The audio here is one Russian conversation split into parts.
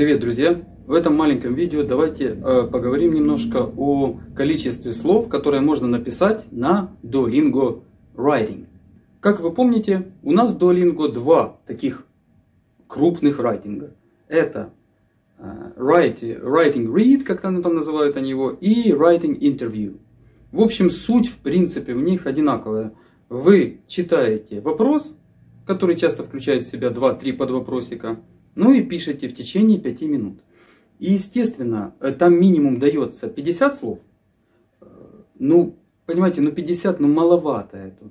Привет, друзья! В этом маленьком видео давайте э, поговорим немножко о количестве слов, которые можно написать на Duolingo Writing. Как вы помните, у нас в Duolingo два таких крупных райтинга. Это э, writing, writing Read, как там, называют они его, и Writing Interview. В общем, суть, в принципе, в них одинаковая. Вы читаете вопрос, который часто включает в себя 2-3 подвопросика, ну и пишите в течение 5 минут. И, естественно, э, там минимум дается 50 слов. Э, ну, понимаете, ну 50, ну маловато это.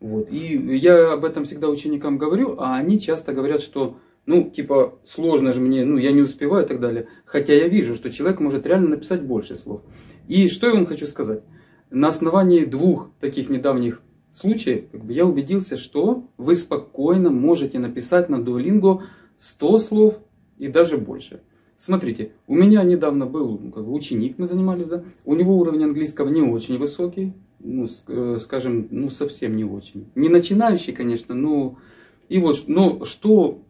Вот. И я об этом всегда ученикам говорю, а они часто говорят, что, ну, типа, сложно же мне, ну, я не успеваю и так далее. Хотя я вижу, что человек может реально написать больше слов. И что я вам хочу сказать? На основании двух таких недавних случаев, как бы, я убедился, что вы спокойно можете написать на Duolingo 100 слов и даже больше. Смотрите, у меня недавно был ну, как ученик, мы занимались, да, у него уровень английского не очень высокий, ну, э, скажем, ну, совсем не очень. Не начинающий, конечно, но и вот, но что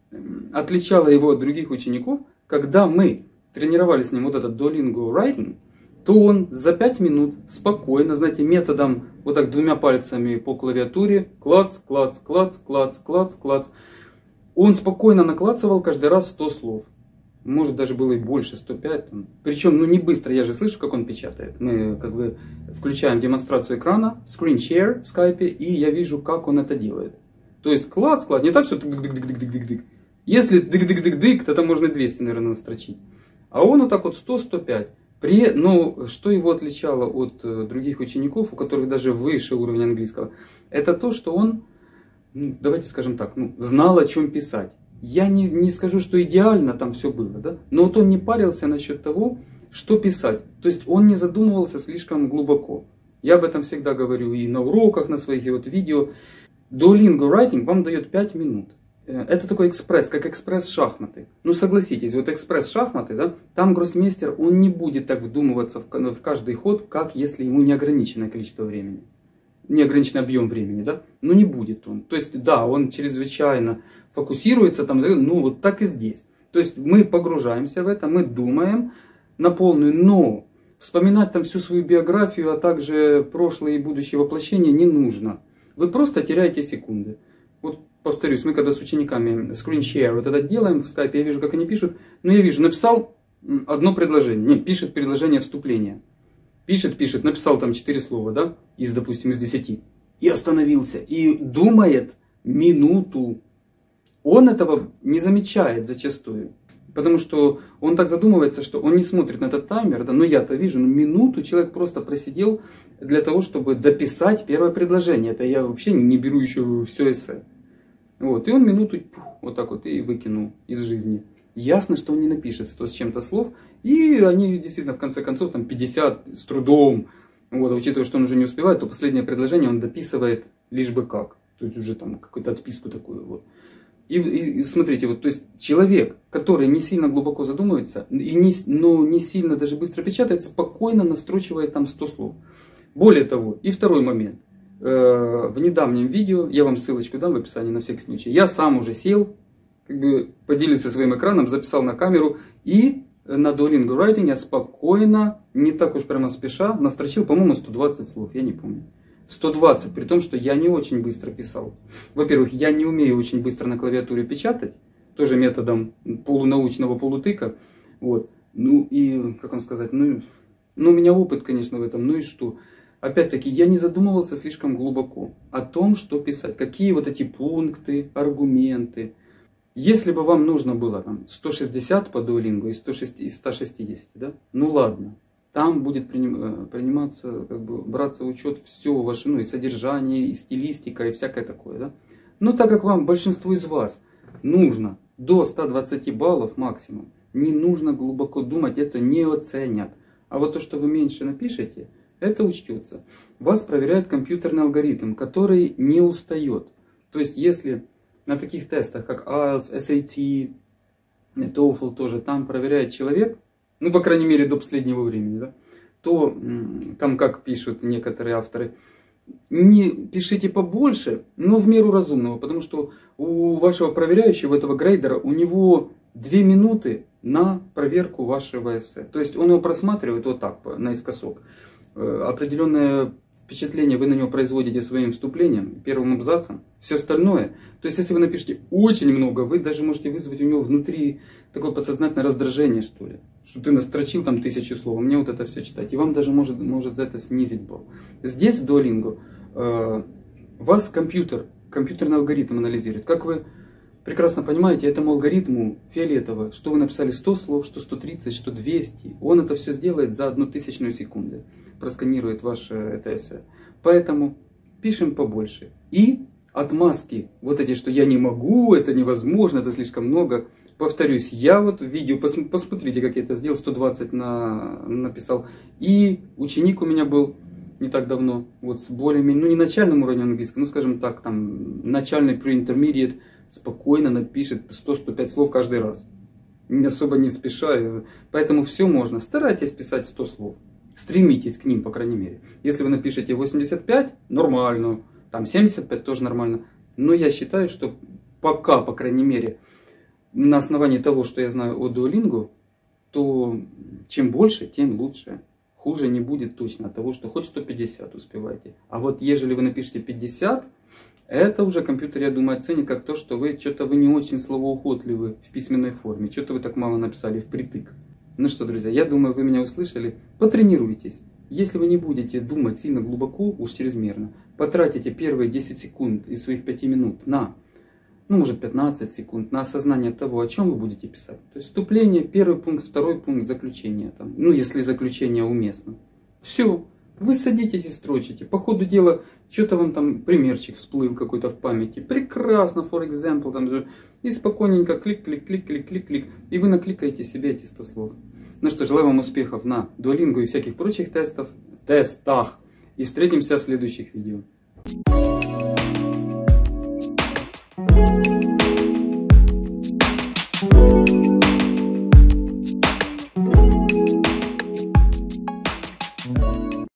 отличало его от других учеников, когда мы тренировали с ним вот этот Duolingo Writing, то он за 5 минут спокойно, знаете, методом вот так двумя пальцами по клавиатуре, клац, клац, клац, клац, клац, клац, он спокойно наклацывал каждый раз 100 слов. Может даже было и больше, 105. Там. Причем, ну не быстро, я же слышу, как он печатает. Мы как бы включаем демонстрацию экрана, screen share в скайпе, и я вижу, как он это делает. То есть клац, клац, не так, что дык-дык-дык-дык-дык-дык. Если дык-дык-дык-дык, то там можно 200, наверное, настрочить. А он вот так вот 100-105. При, ну, что его отличало от э, других учеников, у которых даже выше уровень английского, это то, что он ну, давайте скажем так, ну, знал, о чем писать. Я не, не скажу, что идеально там все было, да? но вот он не парился насчет того, что писать. То есть он не задумывался слишком глубоко. Я об этом всегда говорю и на уроках, на своих вот видео. Duolingo Writing вам дает 5 минут. Э, это такой экспресс, как экспресс-шахматы. Ну согласитесь, вот экспресс-шахматы, да, там гроссмейстер, он не будет так вдумываться в, каждый ход, как если ему неограниченное количество времени неограниченный объем времени, да, но не будет он. То есть, да, он чрезвычайно фокусируется там, ну вот так и здесь. То есть мы погружаемся в это, мы думаем на полную, но вспоминать там всю свою биографию, а также прошлое и будущее воплощение не нужно. Вы просто теряете секунды. Вот повторюсь, мы когда с учениками share вот это делаем в скайпе, я вижу, как они пишут, но я вижу, написал одно предложение, не, пишет предложение вступления. Пишет, пишет, написал там четыре слова, да, из, допустим, из десяти. И остановился. И думает минуту. Он этого не замечает зачастую. Потому что он так задумывается, что он не смотрит на этот таймер, да, но я-то вижу, ну минуту человек просто просидел для того, чтобы дописать первое предложение. Это я вообще не беру еще все эссе. Вот, и он минуту вот так вот и выкинул из жизни ясно, что он не напишет 100 с чем-то слов, и они действительно в конце концов там 50 с трудом, вот, учитывая, что он уже не успевает, то последнее предложение он дописывает лишь бы как, то есть уже там какую-то отписку такую вот. И, и, и смотрите, вот, то есть человек, который не сильно глубоко задумывается, и не, но не сильно даже быстро печатает, спокойно настрочивает там 100 слов. Более того, и второй момент. Э, в недавнем видео, я вам ссылочку дам в описании на всякий случай, я сам уже сел, как бы поделился своим экраном, записал на камеру и на Duolingo Writing я спокойно, не так уж прямо спеша, настрочил, по-моему, 120 слов, я не помню. 120, при том, что я не очень быстро писал. Во-первых, я не умею очень быстро на клавиатуре печатать, тоже методом полунаучного полутыка. Вот. Ну и, как вам сказать, ну, ну у меня опыт, конечно, в этом, ну и что? Опять-таки, я не задумывался слишком глубоко о том, что писать, какие вот эти пункты, аргументы, если бы вам нужно было там 160 по дуолингу и 160, да, ну ладно, там будет приним, э, приниматься, как бы браться в учет все ваше, ну и содержание, и стилистика, и всякое такое, да. Но так как вам, большинству из вас, нужно до 120 баллов максимум, не нужно глубоко думать, это не оценят. А вот то, что вы меньше напишете, это учтется. Вас проверяет компьютерный алгоритм, который не устает. То есть, если на таких тестах, как IELTS, SAT, TOEFL тоже, там проверяет человек, ну, по крайней мере, до последнего времени, да, то там, как пишут некоторые авторы, не пишите побольше, но в меру разумного, потому что у вашего проверяющего, этого грейдера, у него две минуты на проверку вашего эссе. То есть он его просматривает вот так, наискосок. Э, определенное впечатление вы на него производите своим вступлением, первым абзацем, все остальное. То есть, если вы напишете очень много, вы даже можете вызвать у него внутри такое подсознательное раздражение, что ли. Что ты настрочил там тысячи слов, а мне вот это все читать. И вам даже может, может за это снизить балл. Здесь в Duolingo э, вас компьютер, компьютерный алгоритм анализирует. Как вы прекрасно понимаете, этому алгоритму фиолетово, что вы написали 100 слов, что 130, что 200, он это все сделает за одну тысячную секунды просканирует ваше это эссе. Поэтому пишем побольше. И отмазки, вот эти, что я не могу, это невозможно, это слишком много. Повторюсь, я вот в видео, посмотрите, как я это сделал, 120 на, написал. И ученик у меня был не так давно, вот с более-менее, ну не начальным уровнем английского, ну скажем так, там начальный pre-intermediate, спокойно напишет 100-105 слов каждый раз. Особо не спеша, поэтому все можно. Старайтесь писать 100 слов. Стремитесь к ним, по крайней мере. Если вы напишете 85, нормально. Там 75 тоже нормально. Но я считаю, что пока, по крайней мере, на основании того, что я знаю о Duolingo, то чем больше, тем лучше. Хуже не будет точно от того, что хоть 150 успеваете. А вот ежели вы напишете 50, это уже компьютер, я думаю, оценит как то, что вы что-то вы не очень словоуходливы в письменной форме, что-то вы так мало написали впритык. Ну что, друзья, я думаю, вы меня услышали. Потренируйтесь. Если вы не будете думать сильно глубоко, уж чрезмерно, потратите первые 10 секунд из своих 5 минут на, ну может 15 секунд, на осознание того, о чем вы будете писать. То есть вступление, первый пункт, второй пункт, заключение. Там, ну если заключение уместно. Все. Вы садитесь и строчите. По ходу дела, что-то вам там примерчик всплыл какой-то в памяти. Прекрасно, for example, там же. И спокойненько клик, клик, клик, клик, клик, клик. И вы накликаете себе эти 100 слов. Ну что, желаю вам успехов на Duolingo и всяких прочих тестов, тестах. И встретимся в следующих видео.